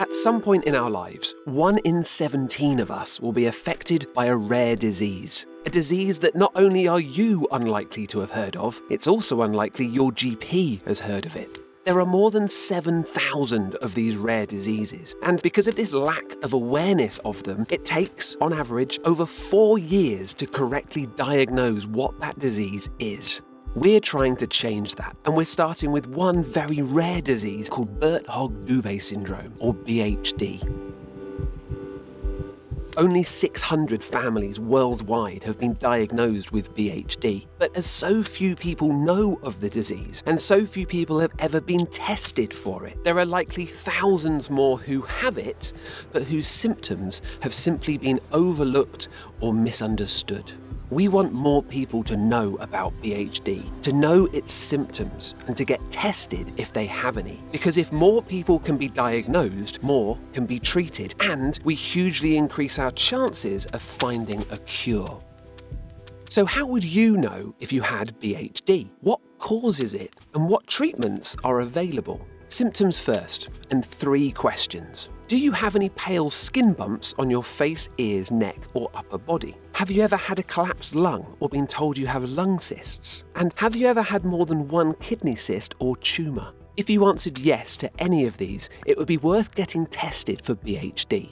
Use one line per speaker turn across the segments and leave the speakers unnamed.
At some point in our lives, one in 17 of us will be affected by a rare disease. A disease that not only are you unlikely to have heard of, it's also unlikely your GP has heard of it. There are more than 7,000 of these rare diseases, and because of this lack of awareness of them, it takes, on average, over four years to correctly diagnose what that disease is. We're trying to change that, and we're starting with one very rare disease called Birt Hogg Dubé syndrome, or BHD. Only 600 families worldwide have been diagnosed with BHD, but as so few people know of the disease and so few people have ever been tested for it, there are likely thousands more who have it, but whose symptoms have simply been overlooked or misunderstood. We want more people to know about BHD, to know its symptoms, and to get tested if they have any. Because if more people can be diagnosed, more can be treated, and we hugely increase our chances of finding a cure. So, how would you know if you had BHD? What causes it, and what treatments are available? Symptoms first, and three questions. Do you have any pale skin bumps on your face, ears, neck, or upper body? Have you ever had a collapsed lung or been told you have lung cysts? And have you ever had more than one kidney cyst or tumour? If you answered yes to any of these, it would be worth getting tested for BHD.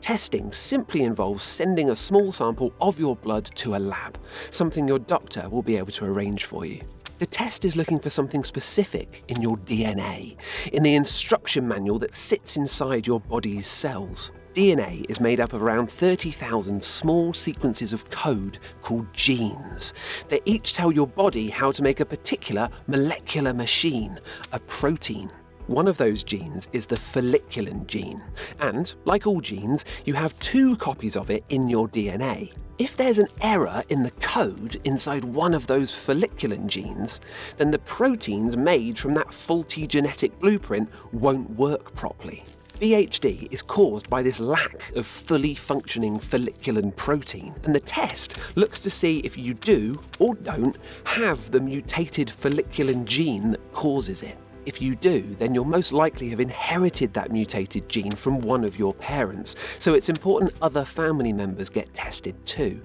Testing simply involves sending a small sample of your blood to a lab, something your doctor will be able to arrange for you. The test is looking for something specific in your DNA, in the instruction manual that sits inside your body's cells. DNA is made up of around 30,000 small sequences of code called genes. They each tell your body how to make a particular molecular machine, a protein. One of those genes is the folliculin gene, and like all genes, you have two copies of it in your DNA. If there's an error in the code inside one of those folliculin genes, then the proteins made from that faulty genetic blueprint won't work properly. BHD is caused by this lack of fully functioning folliculin protein, and the test looks to see if you do or don't have the mutated folliculin gene that causes it. If you do, then you'll most likely have inherited that mutated gene from one of your parents, so it's important other family members get tested too.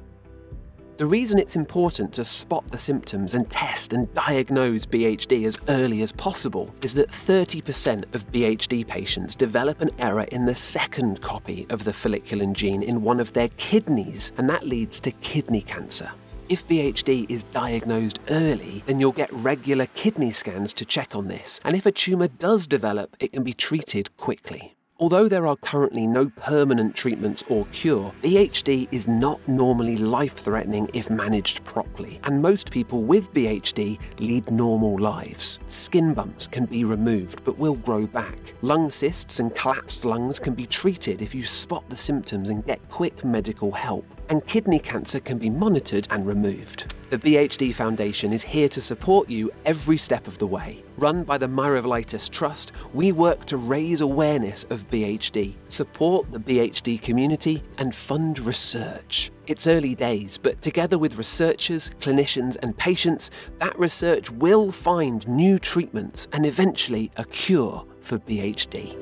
The reason it's important to spot the symptoms and test and diagnose BHD as early as possible is that 30% of BHD patients develop an error in the second copy of the folliculin gene in one of their kidneys, and that leads to kidney cancer. If BHD is diagnosed early, then you'll get regular kidney scans to check on this, and if a tumour does develop, it can be treated quickly. Although there are currently no permanent treatments or cure, BHD is not normally life threatening if managed properly, and most people with BHD lead normal lives. Skin bumps can be removed but will grow back. Lung cysts and collapsed lungs can be treated if you spot the symptoms and get quick medical help and kidney cancer can be monitored and removed. The BHD Foundation is here to support you every step of the way. Run by the Myrovlytis Trust, we work to raise awareness of BHD, support the BHD community, and fund research. It's early days, but together with researchers, clinicians, and patients, that research will find new treatments and eventually a cure for BHD.